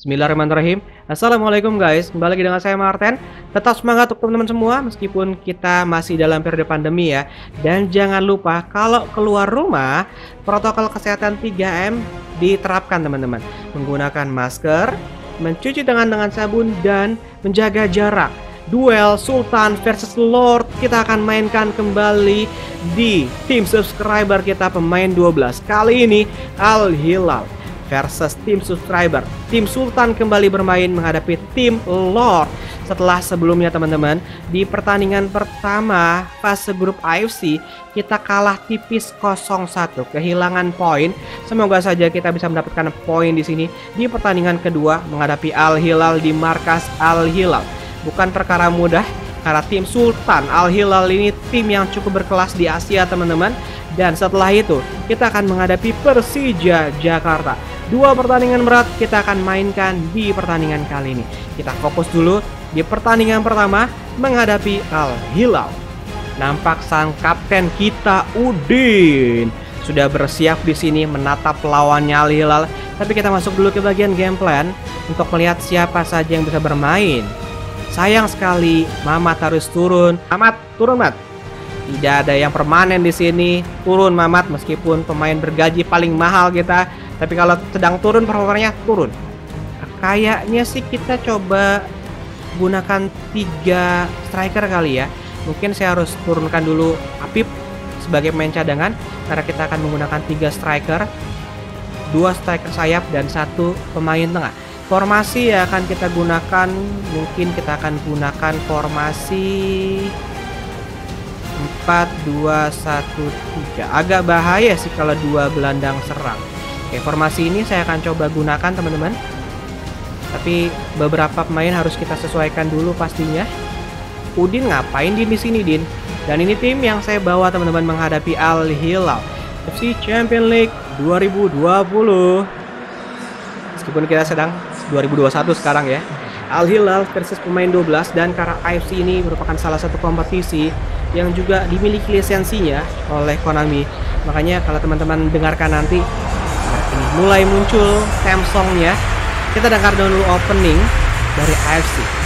Bismillahirrahmanirrahim. Assalamualaikum guys. Kembali lagi dengan saya Martin. Tetap semangat untuk teman-teman semua Meskipun kita masih dalam periode pandemi ya. Dan jangan lupa Kalau keluar rumah Protokol kesehatan 3M Diterapkan teman-teman. Menggunakan masker Mencuci tangan dengan sabun Dan menjaga jarak. Duel Sultan versus Lord Kita akan mainkan kembali Di tim subscriber kita pemain 12 Kali ini Al Hilal versus tim subscriber. Tim Sultan kembali bermain menghadapi tim Lord. Setelah sebelumnya teman-teman, di pertandingan pertama fase grup AFC, kita kalah tipis 0-1, kehilangan poin. Semoga saja kita bisa mendapatkan poin di sini di pertandingan kedua menghadapi Al Hilal di markas Al Hilal. Bukan perkara mudah karena tim Sultan Al Hilal ini tim yang cukup berkelas di Asia teman-teman dan setelah itu kita akan menghadapi Persija Jakarta Dua pertandingan berat kita akan mainkan di pertandingan kali ini. Kita fokus dulu di pertandingan pertama menghadapi Al Hilal. Nampak sang kapten kita Udin sudah bersiap di sini menatap lawannya Al Hilal. Tapi kita masuk dulu ke bagian game plan untuk melihat siapa saja yang bisa bermain. Sayang sekali Mamat harus turun. Mamat, turun Mat. Tidak ada yang permanen di sini. Turun Mamat meskipun pemain bergaji paling mahal kita tapi kalau sedang turun performanya turun. Kayaknya sih kita coba gunakan tiga striker kali ya. Mungkin saya harus turunkan dulu Apip sebagai pemain cadangan karena kita akan menggunakan tiga striker, dua striker sayap dan satu pemain tengah. Formasi ya akan kita gunakan mungkin kita akan gunakan formasi 4 2 1 3. Agak bahaya sih kalau dua gelandang serang. Oke, formasi ini saya akan coba gunakan teman-teman. Tapi beberapa pemain harus kita sesuaikan dulu pastinya. Udin ngapain di sini, Din? Dan ini tim yang saya bawa teman-teman menghadapi Al Hilal FC Champion League 2020. Meskipun kita sedang 2021 sekarang ya. Al Hilal versus pemain 12 dan karena AFC ini merupakan salah satu kompetisi yang juga dimiliki lisensinya oleh Konami. Makanya kalau teman-teman dengarkan nanti ini mulai muncul theme songnya kita dengar dulu opening dari AFC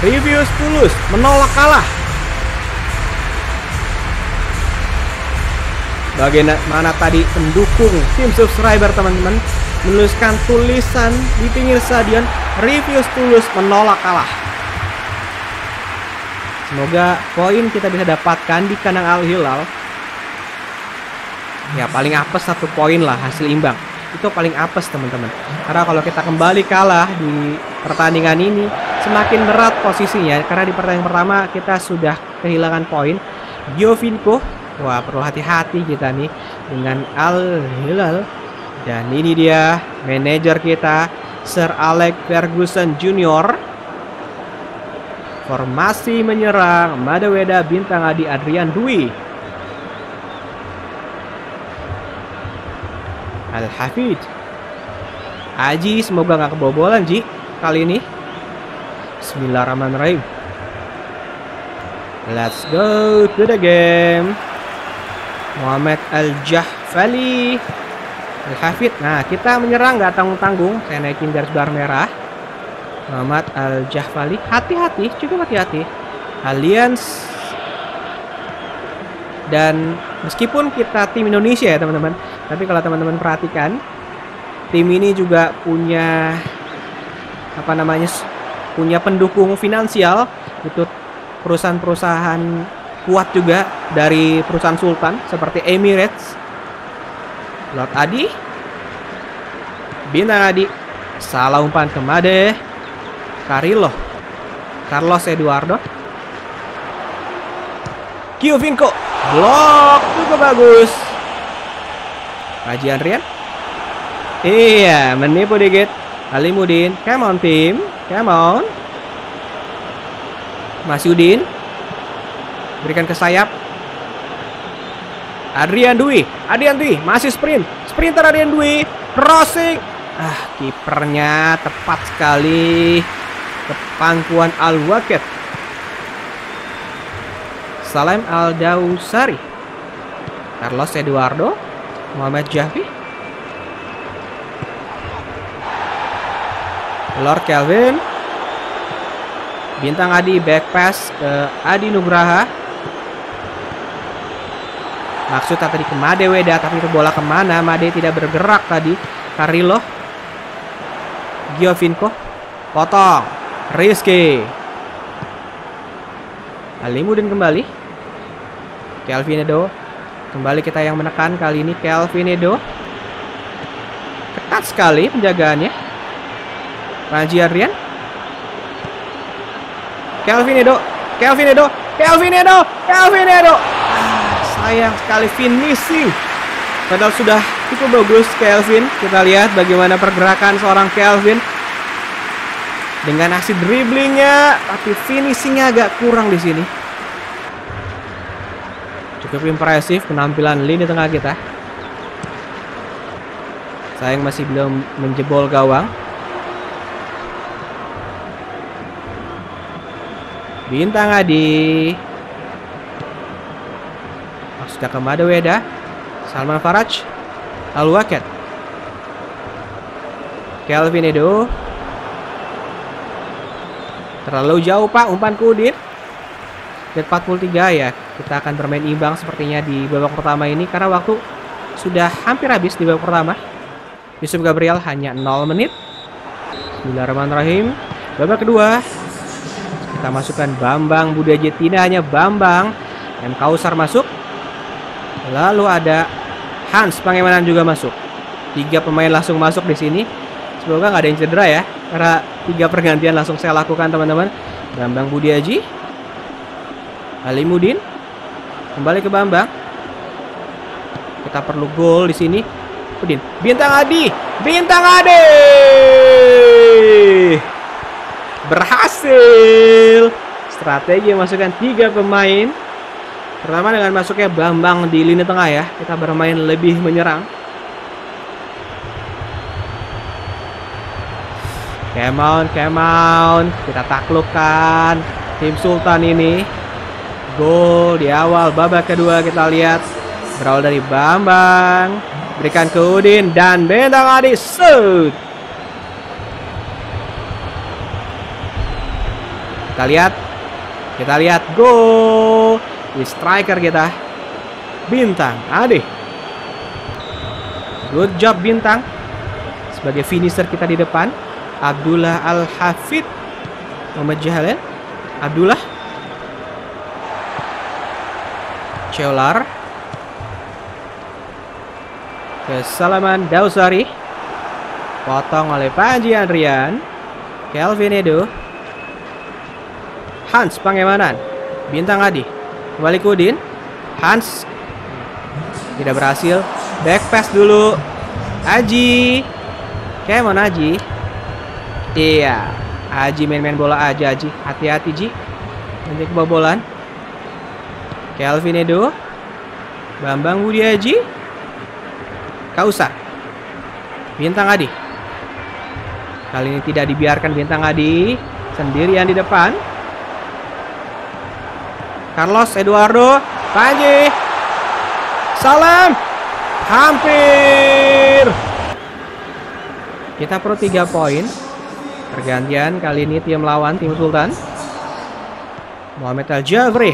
Reviews tulus menolak kalah. Bagaimana tadi pendukung tim subscriber teman-teman menuliskan tulisan di pinggir stadion Reviews Tulus menolak kalah. Semoga poin kita bisa dapatkan di kandang Al Hilal. Ya paling apes satu poin lah hasil imbang. Itu paling apes teman-teman. Karena kalau kita kembali kalah di pertandingan ini semakin berat posisinya. Karena di pertandingan pertama kita sudah kehilangan poin. Giovinco, wah perlu hati-hati kita nih dengan Al Hilal. Dan ini dia manajer kita Sir Alex Ferguson Jr. Formasi menyerang Madaweda Bintang Adi Adrian Dwi. Al Hafid. Aji semoga nggak kebobolan Ji kali ini. Bismillahirrahmanirrahim. Let's go to the game. Muhammad Al Jahfali Al-Hafid. Nah, kita menyerang nggak tanggung-tanggung. Saya naikin garis bar merah. Muhammad Al-Jahfali. Hati-hati, cukup hati-hati. Alliance. Dan meskipun kita tim Indonesia ya teman-teman. Tapi kalau teman-teman perhatikan. Tim ini juga punya apa namanya punya pendukung finansial itu perusahaan-perusahaan kuat juga dari perusahaan Sultan seperti Emirates Lord Adi. Bintang Adi. Salah umpan ke Made. Carilo Carlos Eduardo. Kiovinko Blok. Juga bagus. Haji Andrian. Iya menipu dikit. Alimudin Come on tim Come on. Mas Udin Berikan ke sayap Adrian Dwi, Adrian Dwi masih sprint, sprinter Adrian Dwi, crossing. Ah, kipernya tepat sekali ke pangkuan Al Wakit. Salem Aldausari. Carlos Eduardo. Muhammad Jaffi. Lord Kelvin. Bintang Adi back pass ke Adi Nugraha. Maksud tadi ke Made Weda, tapi itu bola ke mana? Made tidak bergerak tadi. Carilo. Giovinco. Potong. Rizky. Alimudin kembali. Kelvin Edo. Kembali kita yang menekan kali ini Kelvin Edo. Ketat sekali penjagaannya. Panji Adrian. Kelvin Edo. Kelvin Edo. Kelvin Edo. Kelvin Edo. Sayang sekali finishing. Padahal sudah cukup bagus Kelvin. Kita lihat bagaimana pergerakan seorang Kelvin dengan aksi dribblingnya, tapi finishingnya agak kurang di sini. Cukup impresif penampilan lini tengah kita. Sayang masih belum menjebol gawang. Bintang Adi. Sudah ke Madaweda. Salman Faraj. Al Waket. Kelvin Edo. Terlalu jauh Pak umpan Kudin. Menit 43 ya. Kita akan bermain imbang sepertinya di babak pertama ini karena waktu sudah hampir habis di babak pertama. Yusuf Gabriel hanya 0 menit. Bismillahirrahmanirrahim. Babak kedua kita masukkan Bambang Budaji tidak hanya Bambang M Kausar masuk lalu ada Hans Pangemanan juga masuk. Tiga pemain langsung masuk di sini. Semoga nggak ada yang cedera ya. Karena tiga pergantian langsung saya lakukan teman-teman. Bambang Budiaji Alimudin kembali ke Bambang. Kita perlu gol di sini. Udin Bintang Adi Bintang Adi! Berhasil! Strategi masukkan tiga pemain pertama dengan masuknya Bambang di lini tengah ya kita bermain lebih menyerang. Come on come on kita taklukkan tim Sultan ini. Gol di awal babak kedua kita lihat. Berawal dari Bambang berikan ke Udin dan Bentang Adi shoot. Kita lihat. Kita lihat gol di striker kita. Bintang Ade. Good job Bintang. Sebagai finisher kita di depan. Abdullah Al-Hafid. Muhammad Jahalen. Abdullah. Ceolar. Kesalaman Dausari. Potong oleh Panji Adrian. Kelvin Edo. Hans Pangemanan Bintang Adi Kembali Kudin Hans. Tidak berhasil. Back pass dulu. Aji. Kemon Aji? Iya. Aji main-main bola aja Aji. Hati-hati Ji. Nanti kebobolan. Kelvin Edo. Bambang Budi Aji. Kausar Bintang Adi. Kali ini tidak dibiarkan Bintang Adi. Sendirian di depan Carlos Eduardo Panji. Salam hampir. Kita perlu tiga poin. Pergantian kali ini tim lawan tim Sultan. Muhammad Al Jabri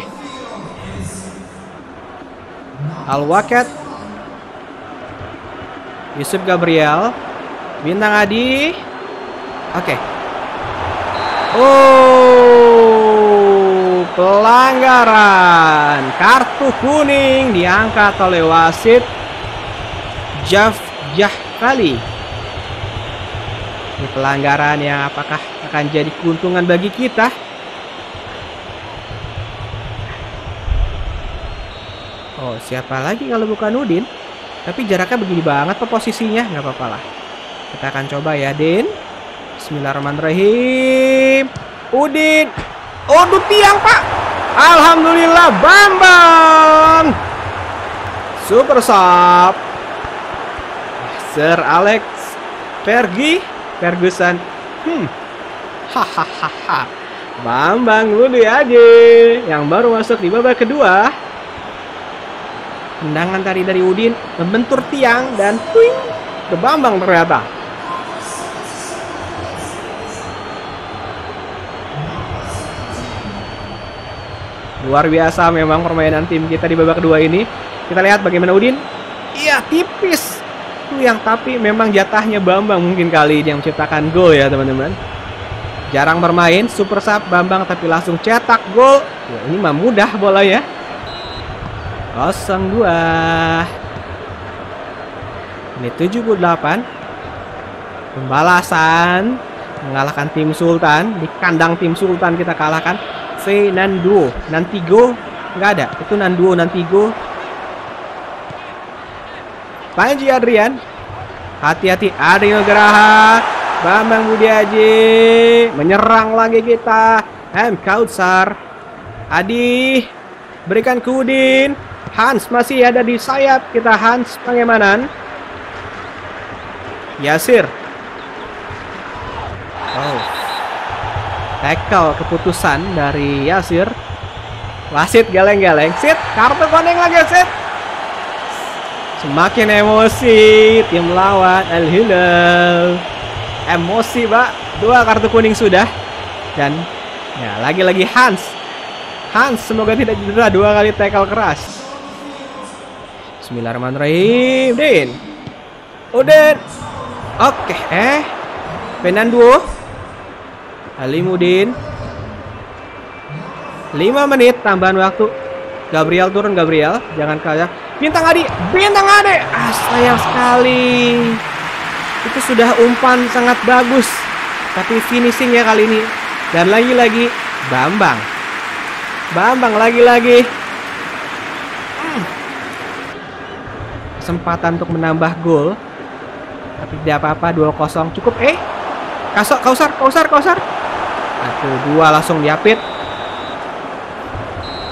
Al Wakat Yusuf Gabriel. Bintang Adi. Oke. Okay. Oh pelanggaran. Kartu kuning diangkat oleh wasit Jaf Jahkali ini pelanggaran yang apakah akan jadi keuntungan bagi kita? Oh siapa lagi kalau bukan Udin? Tapi jaraknya begini banget tuh posisinya. Nggak apa-apa lah. Kita akan coba ya Din. Bismillahirrahmanirrahim. Udin Oh, tiang, Pak. Alhamdulillah, Bambang. Super sub. Sir Alex Fergie Ferguson. Hmm. Hahaha. Bambang Budi aja yang baru masuk di babak kedua. Tendangan tadi dari Udin membentur tiang dan twing ke Bambang ternyata. Luar biasa memang permainan tim kita di babak kedua ini. Kita lihat bagaimana Udin. Iya, tipis. Itu yang tapi memang jatahnya Bambang mungkin kali yang menciptakan gol ya, teman-teman. Jarang bermain, super sub Bambang tapi langsung cetak gol. Ya, ini mah mudah bola ya. 02. Ini 78. Pembalasan mengalahkan tim Sultan di kandang tim Sultan kita kalahkan V Nanduo. Nantigo nggak ada. Itu Nanduo Nantigo Panji Adrian? Hati-hati. Adrian Geraha Bambang Budi Aji. Menyerang lagi kita. M. Kautsar. Adi. Berikan ke Udin. Hans masih ada di sayap kita. Hans Pangemanan. Yasir. Oh tackle keputusan dari Yasir. Wasit geleng-geleng. Sit kartu kuning lagi sit. Semakin emosi tim lawan Al Hilal. Emosi pak dua kartu kuning sudah. Dan ya lagi-lagi Hans. Hans semoga tidak cedera dua kali tackle keras. Bismillahirrahmanirrahim Din Udin. Oke eh Penanduo Halimudin 5 menit tambahan waktu. Gabriel turun Gabriel. Jangan kayak bintang Adi bintang Ade ah sayang sekali. Itu sudah umpan sangat bagus. Tapi finishing ya kali ini. Dan lagi-lagi Bambang. Bambang lagi-lagi. Hmm. kesempatan untuk menambah gol. Tapi tidak apa-apa 2-0 cukup eh? Kasok, kausar, kausar, kausar. Satu, dua langsung diapit.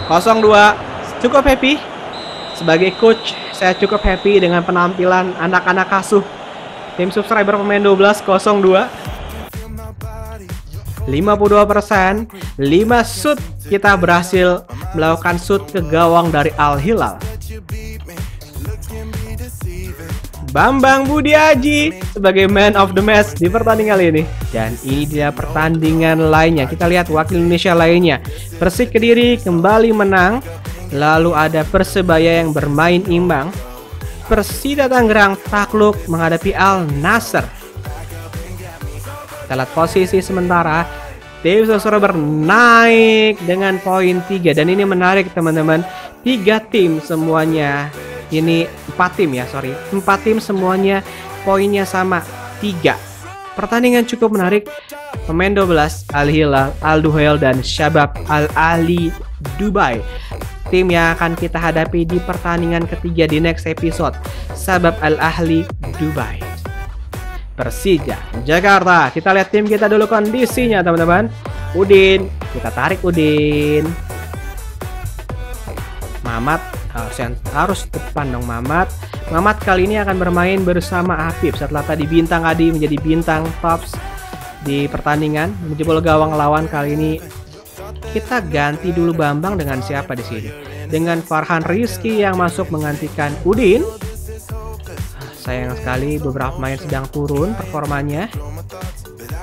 Kosong dua. Cukup happy. Sebagai coach, saya cukup happy dengan penampilan anak-anak kasuh. Tim subscriber pemain 12 02. 52 persen, 5 shoot kita berhasil melakukan shoot ke gawang dari Al Hilal. Bambang Budi Aji sebagai man of the match di pertandingan ini. Dan ini dia pertandingan lainnya. Kita lihat wakil Indonesia lainnya. Persik Kediri kembali menang. Lalu ada Persebaya yang bermain imbang. Persida Tangerang takluk menghadapi Al Nasser. Kita lihat posisi sementara. Tim Surabaya naik dengan poin 3 dan ini menarik teman-teman. Tiga tim semuanya ini empat tim ya sorry. Empat tim semuanya poinnya sama tiga. Pertandingan cukup menarik. Pemain 12 Al Hilal Al Duhail dan Shabab Al Ali Dubai. Tim yang akan kita hadapi di pertandingan ketiga di next episode Sabab Al Ahli Dubai. Persija Jakarta. Kita lihat tim kita dulu kondisinya teman-teman. Udin kita tarik Udin. Mamat harus harus depan dong Mamat. Mamat kali ini akan bermain bersama Afif setelah tadi bintang Adi menjadi bintang tops di pertandingan menjebol gawang lawan kali ini kita ganti dulu Bambang dengan siapa di sini? Dengan Farhan Rizky yang masuk menggantikan Udin. Sayang sekali beberapa pemain sedang turun performanya.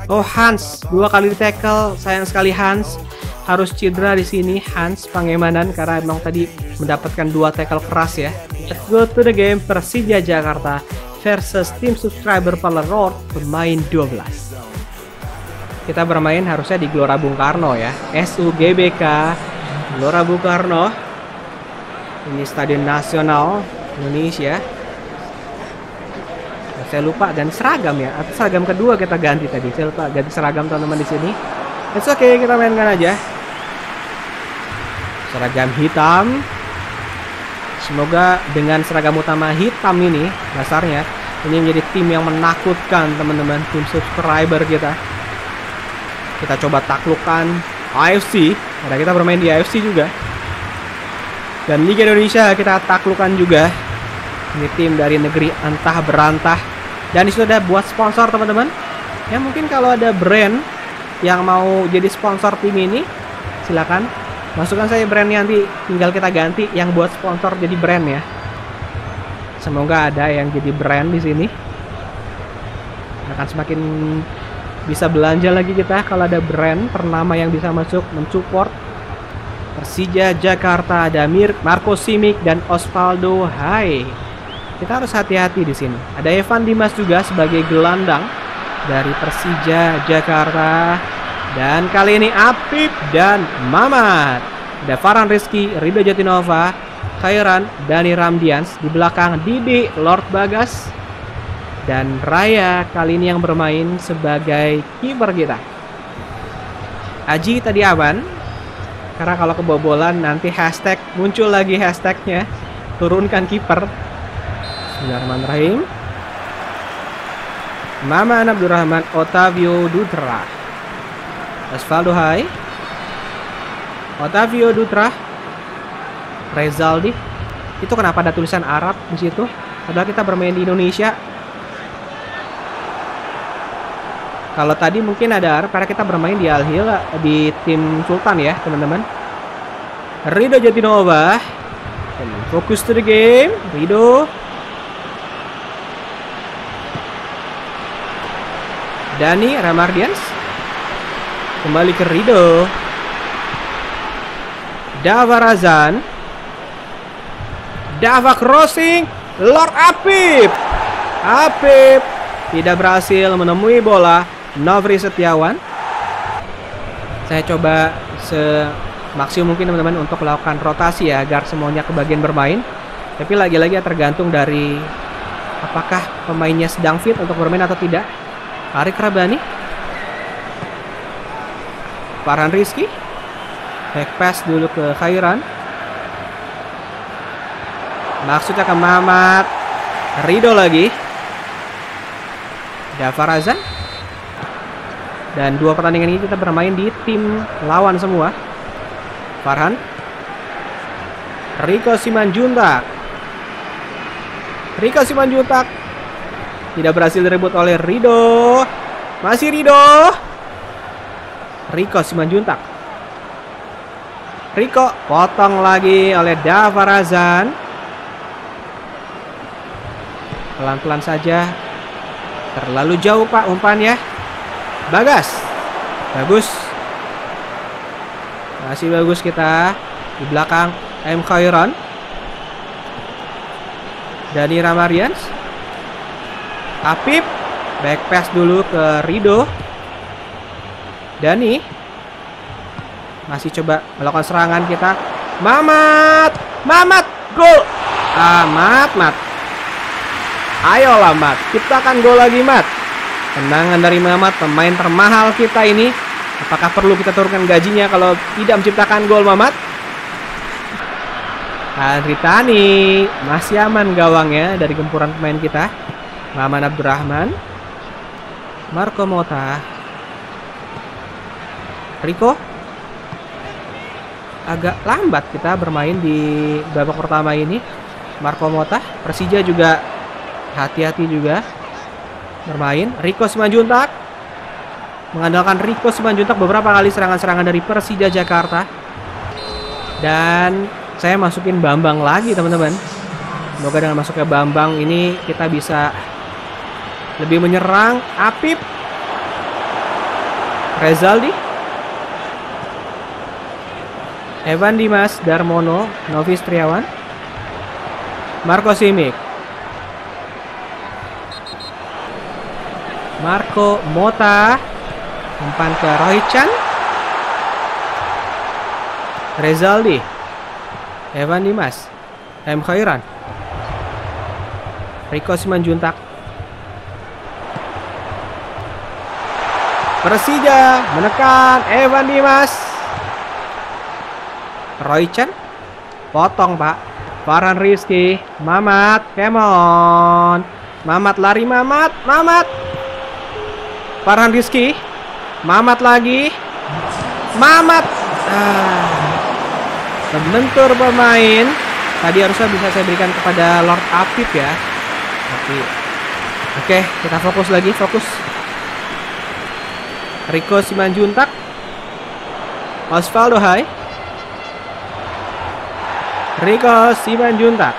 Oh Hans, dua kali di tackle, sayang sekali Hans harus cedera di sini Hans Pangemanan karena emang tadi mendapatkan dua tackle keras ya. Let's go to the game Persija Jakarta versus tim subscriber Pala Road bermain 12. Kita bermain harusnya di Gelora Bung Karno ya. SUGBK Gelora Bung Karno. Ini Stadion Nasional Indonesia. Saya lupa dan seragam ya. Atau seragam kedua kita ganti tadi. Saya lupa ganti seragam teman-teman di sini. It's okay, kita mainkan aja. Seragam hitam. Semoga dengan seragam utama hitam ini, dasarnya, ini menjadi tim yang menakutkan teman-teman, tim subscriber kita. Kita coba taklukkan AFC, karena kita bermain di AFC juga. Dan Liga Indonesia kita taklukkan juga. Ini tim dari negeri antah berantah. Dan di situ ada buat sponsor teman-teman. Ya mungkin kalau ada brand yang mau jadi sponsor tim ini silakan. Masukkan saya brandnya nanti tinggal kita ganti yang buat sponsor jadi brand ya. Semoga ada yang jadi brand di sini. Akan semakin bisa belanja lagi kita kalau ada brand ternama yang bisa masuk mensupport. Persija Jakarta ada Mir Marco Simic dan Osvaldo. Hai kita harus hati-hati di sini. Ada Evan Dimas juga sebagai gelandang dari Persija Jakarta dan kali ini Apip dan Mamat ada Farhan Rizky Rido Jatinova Khairan Dani Ramdians di belakang Didi Lord Bagas dan Raya kali ini yang bermain sebagai kiper kita. Aji tadi aman karena kalau kebobolan nanti hashtag muncul lagi hashtagnya turunkan kiper. Bismillahirrahmanirrahim. Mama Abdurrahman Otavio Dutra. Asfaldo Hai. Otavio Dutra. Rezaldi. Itu kenapa ada tulisan Arab di situ? Padahal kita bermain di Indonesia, Kalau tadi mungkin ada Arab karena kita bermain di Al Hilal di tim Sultan ya, teman-teman. Rido Jatinova. Fokus to the game. Rido. Dani Ramardians. Kembali ke Rido. Dava Razan. Dava crossing. Lord Apip. Apip tidak berhasil menemui bola Novri Setiawan. Saya coba semaksimum mungkin teman-teman untuk melakukan rotasi ya agar semuanya kebagian bermain. Tapi lagi-lagi ya tergantung dari apakah pemainnya sedang fit untuk bermain atau tidak. Arik Rabani. Farhan Rizky. Back pass dulu ke Khairan. Maksudnya ke Mamat. Rido lagi. Dava Razan dan dua pertandingan ini kita bermain di tim lawan semua. Farhan. Riko Simanjuntak. Riko Simanjuntak. Tidak berhasil direbut oleh Rido. Masih Rido. Riko Simanjuntak. Riko potong lagi oleh Dava Razan. Pelan-pelan saja. Terlalu jauh Pak umpannya. Bagas. Bagus. Masih bagus kita. Di belakang M. Khairon. Dani Ramarians. Apip. Back pass dulu ke Rido. Dani. Masih coba melakukan serangan kita. Mamat. Mamat. Gol. Amat, Mat. Ayolah, Mat. Ciptakan gol lagi, Mat. Tendangan dari Mamat, pemain termahal kita ini. Apakah perlu kita turunkan gajinya kalau tidak menciptakan gol Mamat? Andri Tani masih aman gawangnya dari gempuran pemain kita. Maman Abdurrahman. Marco Mota. Rico. Agak lambat kita bermain di babak pertama ini. Marco Mota. Persija juga hati-hati juga bermain. Rico Simanjuntak mengandalkan Rico Simanjuntak beberapa kali serangan-serangan dari Persija Jakarta. Dan saya masukin Bambang lagi teman-teman. Semoga dengan masuknya Bambang ini kita bisa lebih menyerang. Apip. Rezaldi. Evan Dimas Darmono, Novis Triawan. Marco Simic. Marco Mota umpan ke Rohichan Rezaldi Evan Dimas M. Khairan Riko Simanjuntak Persija menekan Evan Dimas. Roychan potong pak. Farhan Rizky. Mamat Kemon. Mamat lari Mamat. Mamat. Farhan Rizky. Mamat lagi. Mamat. Ah. Pemain Tadi harusnya bisa saya berikan kepada Lord Apip ya. Tapi Oke kita fokus lagi Fokus Rico Simanjuntak. Osvaldo Hai. Rico Simanjuntak.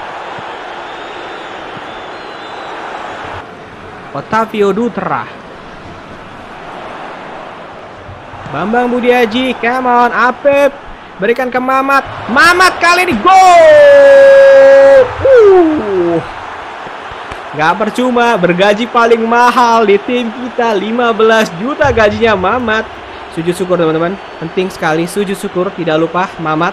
Otavio Dutra. Bambang Budiaji, come on, Apep. Berikan ke Mamat. Mamat kali ini gol. Uh. Gak percuma bergaji paling mahal di tim kita 15 juta gajinya Mamat. Sujud syukur teman-teman. Penting sekali sujud syukur tidak lupa Mamat.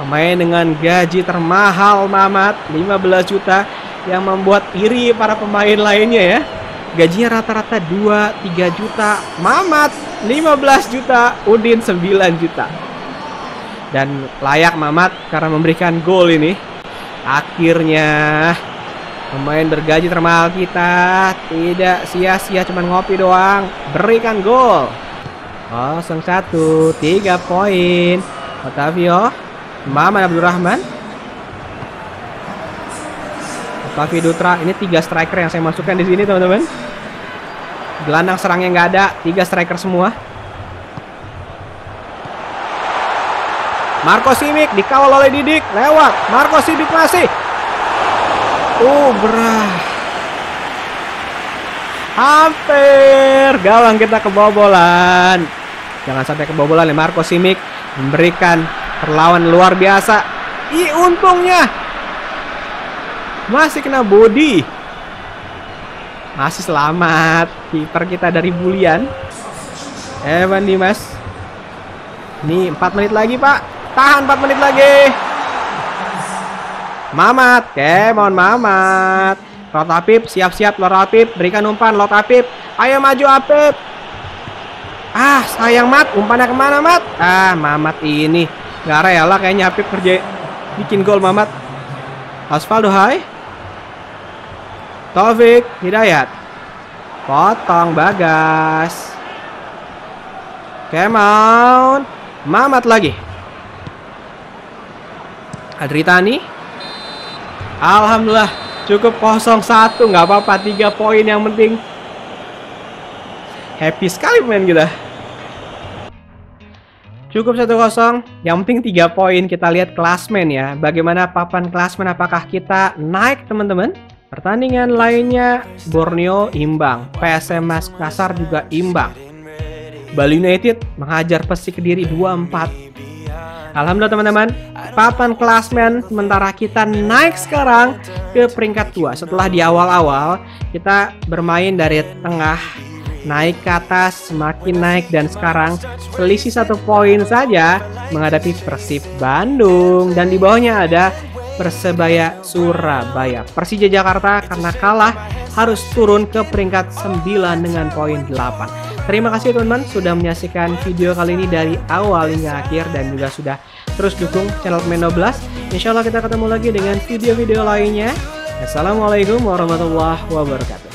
Pemain dengan gaji termahal Mamat 15 juta yang membuat iri para pemain lainnya ya. Gajinya rata-rata 2-3 juta. Mamat 15 juta, Udin 9 juta. Dan layak Mamat karena memberikan gol ini. Akhirnya Pemain bergaji termahal kita tidak sia-sia cuman ngopi doang. Berikan gol. 01 3 poin. Otavio, Maman Abdurrahman. Otavio Dutra, ini tiga striker yang saya masukkan di sini teman-teman. Gelandang serangnya nggak ada, tiga striker semua. Marco Simic dikawal oleh Didik, lewat. Marco Simic masih Oh, berat. Hampir gawang kita kebobolan. Jangan sampai kebobolan ya Marco Simic memberikan perlawan luar biasa. Ih, untungnya masih kena body. Masih selamat kiper kita dari bulian. Evan Dimas. Nih 4 menit lagi, Pak. Tahan 4 menit lagi. Mamat, oke, mohon Mamat. Lot Apip, siap-siap Lot Apip, berikan umpan Lot Apip. Ayo maju Apip. Ah, sayang Mat, umpannya ke mana Mat? Ah, Mamat ini nggak rela kayaknya Apip kerja bikin gol Mamat. Asfaldo Hai. Taufik Hidayat. Potong Bagas. Come on. Mamat lagi. Adritani Alhamdulillah cukup 0-1 nggak apa-apa 3 poin yang penting. Happy sekali main kita. Cukup 1-0 yang penting 3 poin. Kita lihat klasmen ya. Bagaimana papan klasmen? Apakah kita naik teman-teman? Pertandingan lainnya Borneo imbang. PSM Makassar juga imbang. Bali United menghajar Persik Kediri 2-4 Alhamdulillah teman-teman, papan klasmen sementara kita naik sekarang ke peringkat 2. Setelah di awal-awal kita bermain dari tengah naik ke atas, semakin naik dan sekarang selisih satu poin saja menghadapi Persib Bandung dan di bawahnya ada Persebaya Surabaya. Persija Jakarta karena kalah harus turun ke peringkat 9 dengan poin 8. Terima kasih teman-teman sudah menyaksikan video kali ini dari awal hingga akhir dan juga sudah terus dukung channel Pemain 12. Insya Allah kita ketemu lagi dengan video-video lainnya. Assalamualaikum warahmatullahi wabarakatuh.